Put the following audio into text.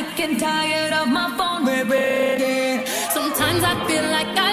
and tired of my phone ringing. Sometimes I feel like I